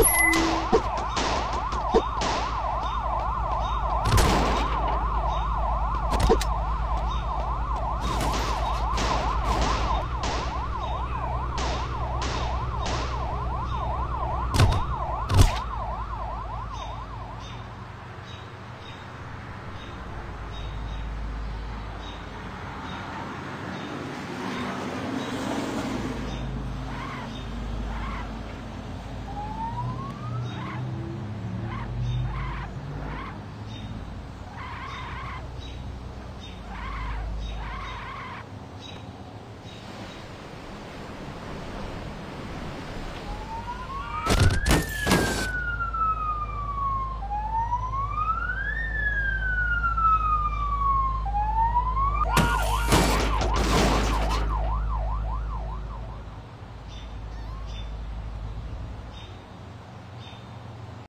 Oh!